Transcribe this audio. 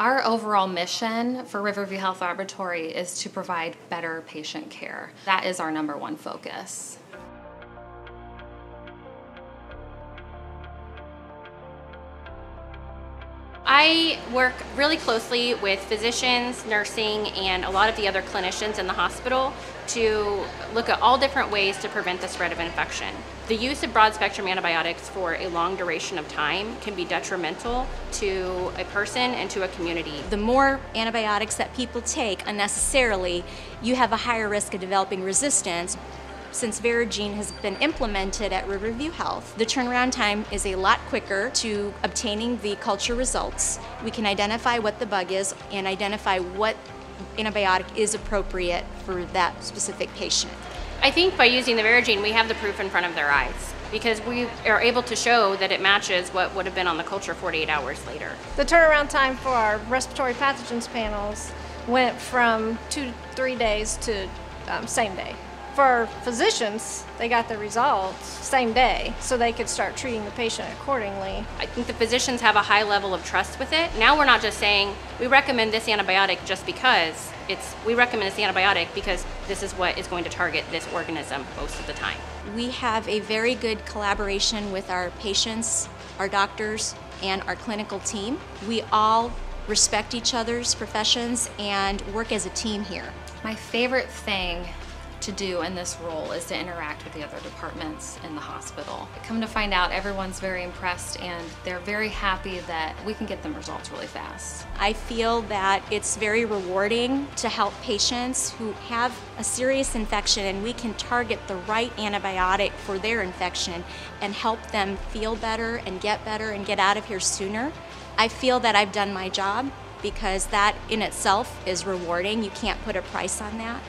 Our overall mission for Riverview Health Laboratory is to provide better patient care. That is our number one focus. I work really closely with physicians, nursing, and a lot of the other clinicians in the hospital to look at all different ways to prevent the spread of infection. The use of broad spectrum antibiotics for a long duration of time can be detrimental to a person and to a community. The more antibiotics that people take unnecessarily, you have a higher risk of developing resistance. Since Verigene has been implemented at Riverview Health, the turnaround time is a lot quicker to obtaining the culture results. We can identify what the bug is and identify what antibiotic is appropriate for that specific patient. I think by using the Verigene, we have the proof in front of their eyes because we are able to show that it matches what would have been on the culture 48 hours later. The turnaround time for our respiratory pathogens panels went from two to three days to um, same day for physicians, they got the results same day, so they could start treating the patient accordingly. I think the physicians have a high level of trust with it. Now we're not just saying we recommend this antibiotic just because it's we recommend this antibiotic because this is what is going to target this organism most of the time. We have a very good collaboration with our patients, our doctors, and our clinical team. We all respect each other's professions and work as a team here. My favorite thing to do in this role is to interact with the other departments in the hospital. Come to find out, everyone's very impressed and they're very happy that we can get them results really fast. I feel that it's very rewarding to help patients who have a serious infection and we can target the right antibiotic for their infection and help them feel better and get better and get out of here sooner. I feel that I've done my job because that in itself is rewarding. You can't put a price on that.